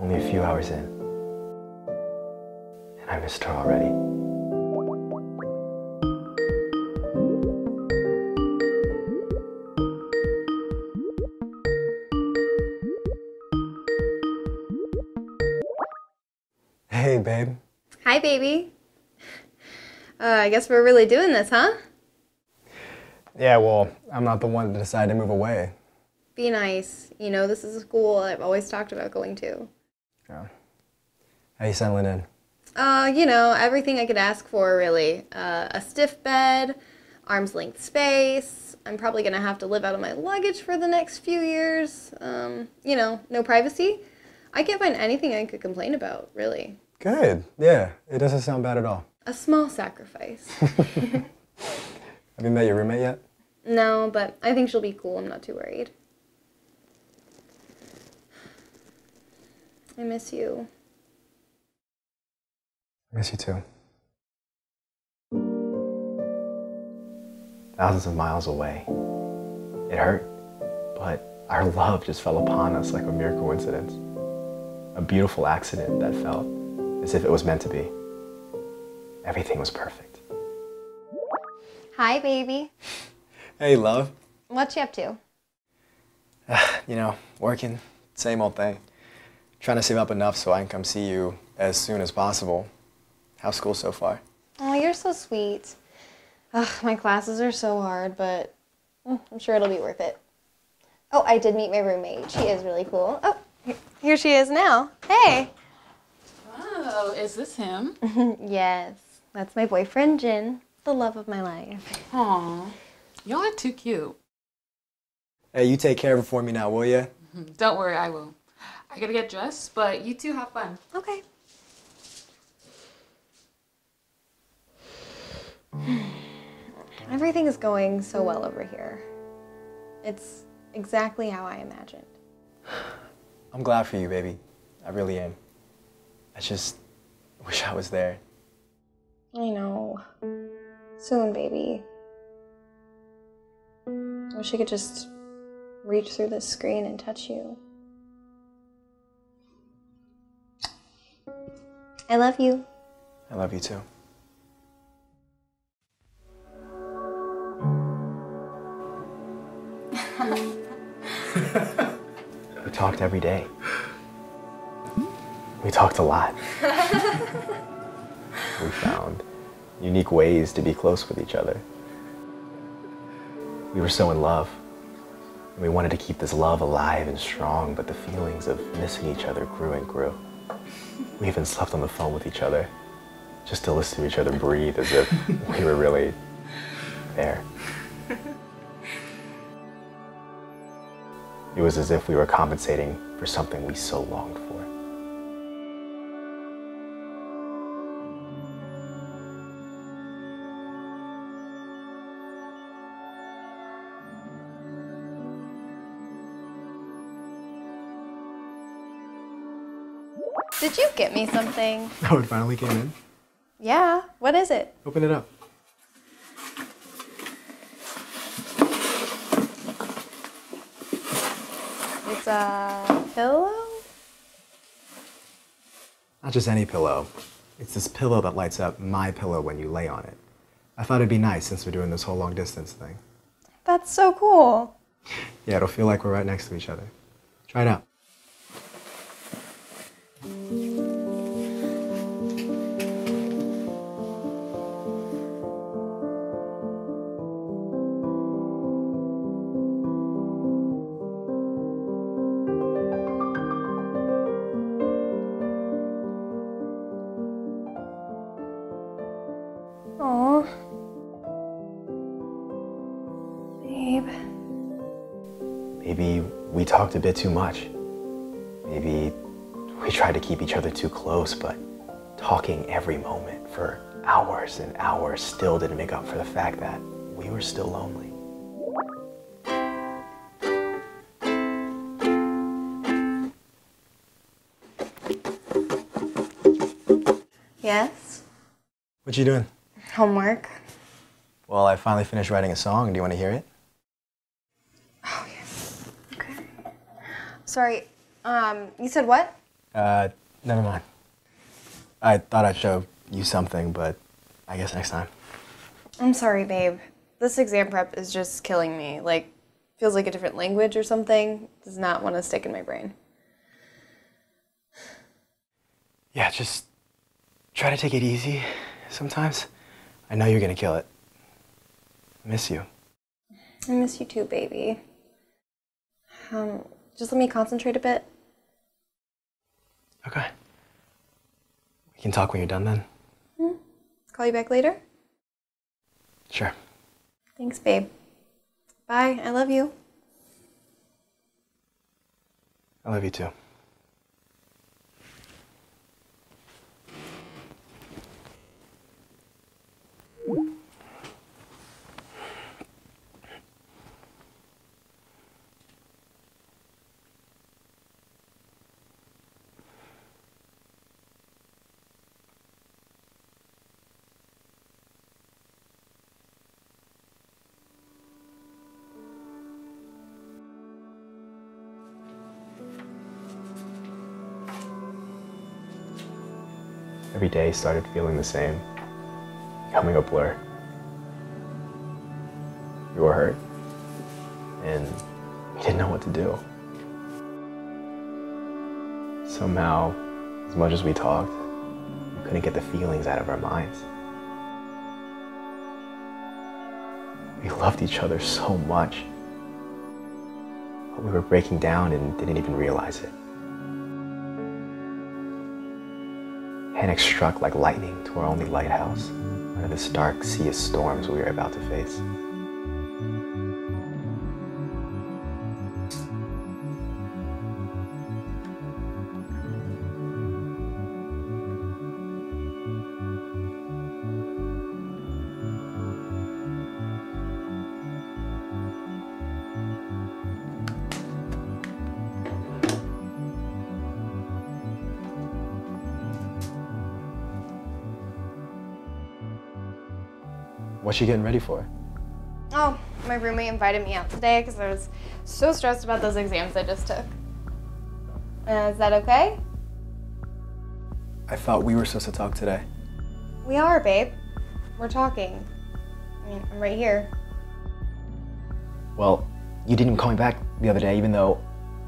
Only a few hours in. And I missed her already. Hey, babe. Hi, baby. Uh, I guess we're really doing this, huh? Yeah, well, I'm not the one to decide to move away. Be nice. You know, this is a school I've always talked about going to. Yeah. How you settling in? Uh, you know, everything I could ask for, really. Uh, a stiff bed, arm's length space. I'm probably gonna have to live out of my luggage for the next few years. Um, you know, no privacy. I can't find anything I could complain about, really. Good. Yeah, it doesn't sound bad at all. A small sacrifice. Have you met your roommate yet? no, but I think she'll be cool. I'm not too worried. I miss you. I miss you too. Thousands of miles away. It hurt, but our love just fell upon us like a mere coincidence. A beautiful accident that felt as if it was meant to be. Everything was perfect. Hi, baby. Hey, love. What you up to? You know, working, same old thing. Trying to save up enough so I can come see you as soon as possible. How's school so far? Oh, you're so sweet. Ugh, my classes are so hard, but mm, I'm sure it'll be worth it. Oh, I did meet my roommate. She is really cool. Oh, here she is now. Hey. Oh, is this him? yes, that's my boyfriend, Jin, the love of my life. Aw, y'all are too cute. Hey, you take care of it for me now, will ya? Don't worry, I will. I gotta get dressed, but you two have fun. Okay. Everything is going so well over here. It's exactly how I imagined. I'm glad for you, baby. I really am. I just wish I was there. I know. Soon, baby. I wish I could just reach through this screen and touch you. I love you. I love you too. we talked every day. We talked a lot. we found unique ways to be close with each other. We were so in love. We wanted to keep this love alive and strong, but the feelings of missing each other grew and grew. We even slept on the phone with each other just to listen to each other breathe as if we were really there. It was as if we were compensating for something we so longed for. Get me something? Oh, it finally came in. Yeah. What is it? Open it up. It's a pillow? Not just any pillow. It's this pillow that lights up my pillow when you lay on it. I thought it'd be nice since we're doing this whole long distance thing. That's so cool. Yeah, it'll feel like we're right next to each other. Try it out. Talked a bit too much. Maybe we tried to keep each other too close, but talking every moment for hours and hours still didn't make up for the fact that we were still lonely. Yes? What you doing? Homework. Well, I finally finished writing a song. Do you want to hear it? Oh, yes. Okay. Sorry. Um, you said what? Uh, never mind. I thought I'd show you something, but I guess next time. I'm sorry, babe. This exam prep is just killing me. Like, feels like a different language or something. Does not want to stick in my brain. Yeah, just try to take it easy sometimes. I know you're gonna kill it. I miss you. I miss you too, baby. Um, just let me concentrate a bit. Okay. We can talk when you're done then. Hmm. Call you back later? Sure. Thanks, babe. Bye. I love you. I love you too. Every day started feeling the same, becoming a blur. You were hurt, and we didn't know what to do. Somehow, as much as we talked, we couldn't get the feelings out of our minds. We loved each other so much, but we were breaking down and didn't even realize it. Panic struck like lightning to our only lighthouse under this dark sea of storms we were about to face. What she getting ready for? Oh, my roommate invited me out today because I was so stressed about those exams I just took. Uh, is that okay? I thought we were supposed to talk today. We are, babe. We're talking. I mean, I'm right here. Well, you didn't call me back the other day, even though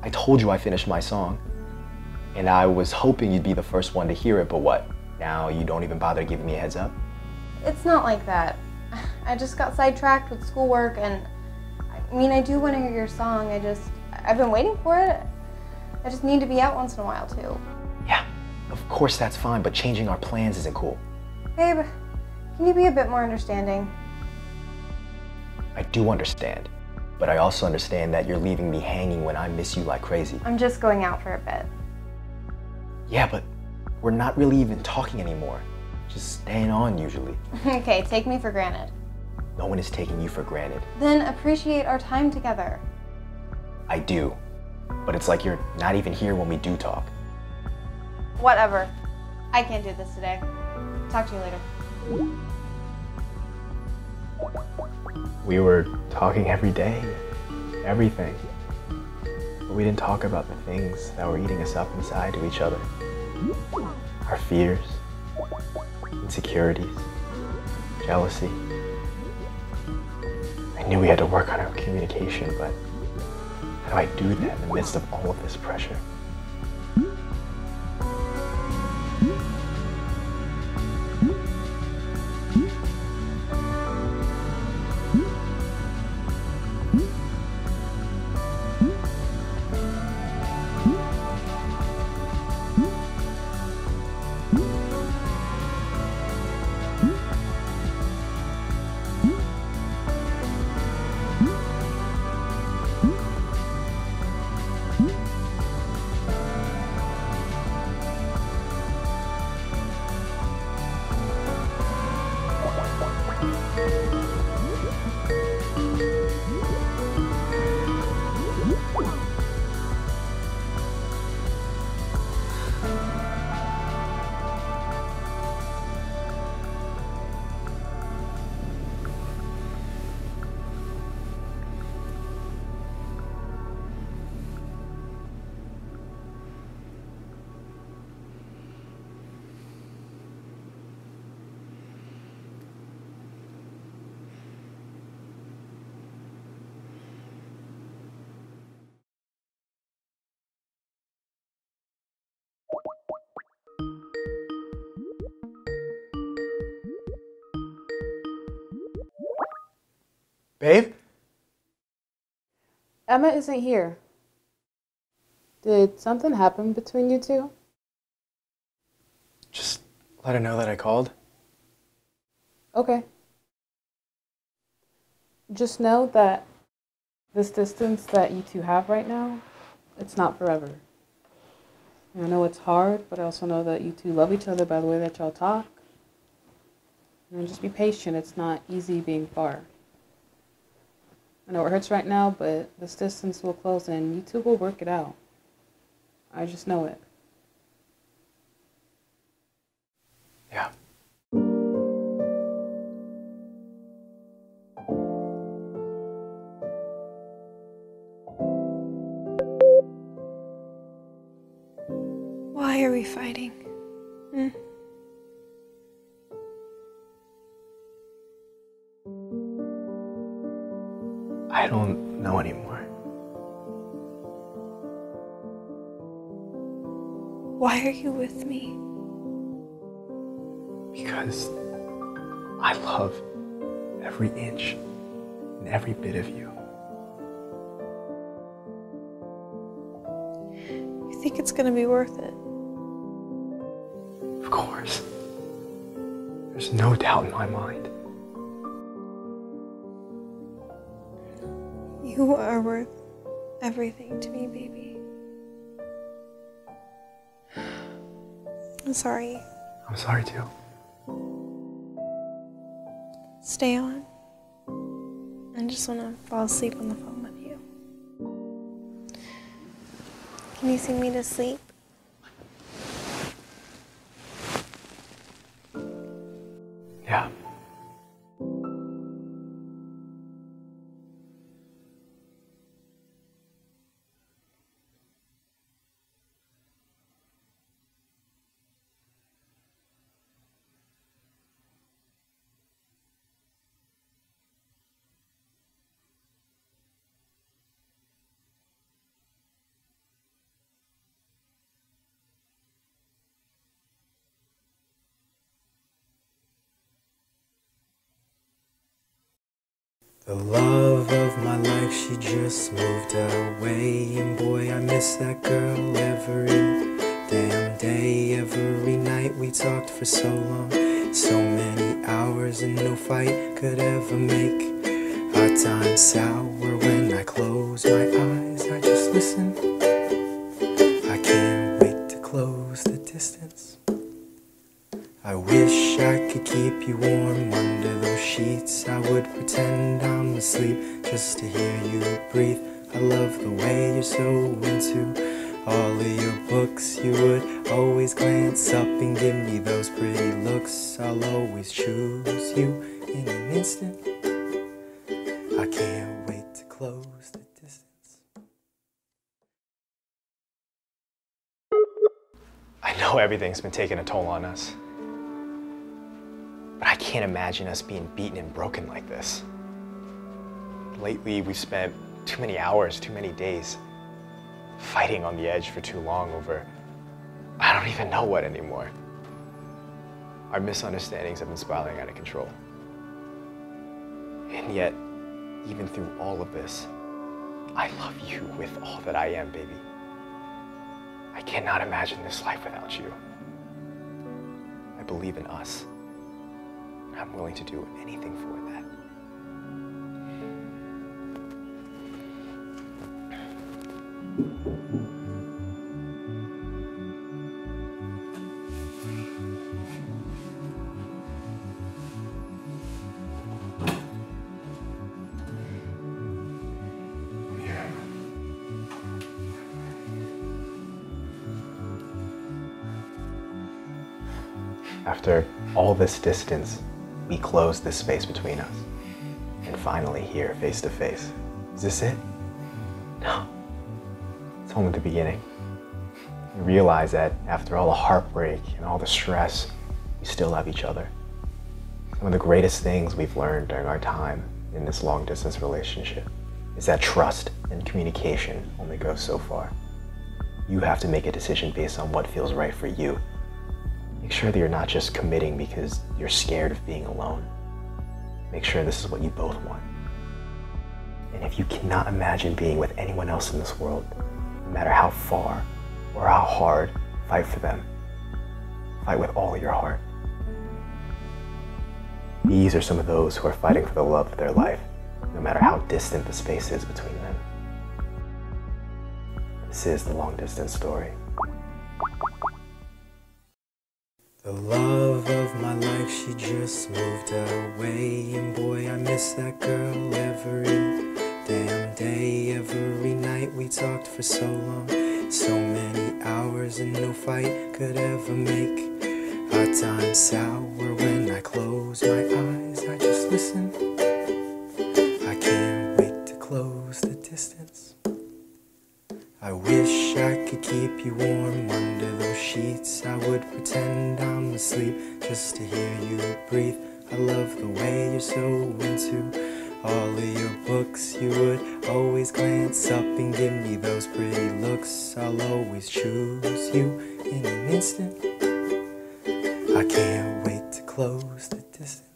I told you I finished my song. And I was hoping you'd be the first one to hear it, but what? Now you don't even bother giving me a heads up? It's not like that. I just got sidetracked with schoolwork, and I mean, I do want to hear your song. I just, I've been waiting for it. I just need to be out once in a while, too. Yeah, of course that's fine, but changing our plans isn't cool. Babe, can you be a bit more understanding? I do understand, but I also understand that you're leaving me hanging when I miss you like crazy. I'm just going out for a bit. Yeah, but we're not really even talking anymore. Just staying on usually. okay, take me for granted. No one is taking you for granted. Then appreciate our time together. I do, but it's like you're not even here when we do talk. Whatever. I can't do this today. Talk to you later. We were talking every day, everything. But we didn't talk about the things that were eating us up inside to each other. Our fears, insecurities, jealousy. I knew we had to work on our communication, but how do I do that in the midst of all of this pressure? Babe? Emma isn't here. Did something happen between you two? Just let her know that I called. Okay. Just know that this distance that you two have right now, it's not forever. I know it's hard, but I also know that you two love each other by the way that y'all talk. And just be patient. It's not easy being far. I know it hurts right now, but this distance will close and you two will work it out. I just know it. We fighting? Hmm? I don't know anymore. Why are you with me? Because I love every inch and every bit of you. You think it's gonna be worth it? Of course. There's no doubt in my mind. You are worth everything to me, baby. I'm sorry. I'm sorry too. Stay on. I just want to fall asleep on the phone with you. Can you sing me to sleep? The love of my life, she just moved away. And boy, I miss that girl every damn day. Every night we talked for so long. So many hours, and no fight could ever make our time sour. When I close my eyes, I just listen. Wish I could keep you warm under those sheets. I would pretend I'm asleep just to hear you breathe. I love the way you're so into all of your books. You would always glance up and give me those pretty looks. I'll always choose you in an instant. I can't wait to close the distance. I know everything's been taking a toll on us. But I can't imagine us being beaten and broken like this. Lately, we've spent too many hours, too many days fighting on the edge for too long over I don't even know what anymore. Our misunderstandings have been spiraling out of control. And yet, even through all of this, I love you with all that I am, baby. I cannot imagine this life without you. I believe in us. I'm willing to do anything for that. After all this distance, we closed this space between us. And finally, here, face to face. Is this it? No. It's only the beginning. We realize that after all the heartbreak and all the stress, we still love each other. Some of the greatest things we've learned during our time in this long distance relationship is that trust and communication only goes so far. You have to make a decision based on what feels right for you Make sure that you're not just committing because you're scared of being alone. Make sure this is what you both want. And if you cannot imagine being with anyone else in this world, no matter how far or how hard, fight for them. Fight with all your heart. These are some of those who are fighting for the love of their life, no matter how distant the space is between them. This is the long distance story. The love of my life, she just moved away. And boy, I miss that girl every damn day. Every night we talked for so long. So many hours, and no fight could ever make our time sour. When I close my eyes, I just listen. I can't wait to close the distance. I wish I could keep you warm under those sheets. I would pretend I'm asleep just to hear you breathe. I love the way you're so into all of your books. You would always glance up and give me those pretty looks. I'll always choose you in an instant. I can't wait to close the distance.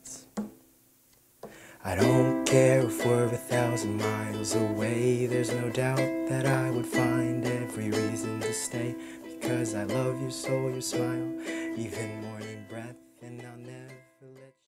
I don't care if we're a thousand miles away. There's no doubt that I would find every reason to stay. Because I love your soul, your smile, even morning breath, and I'll never.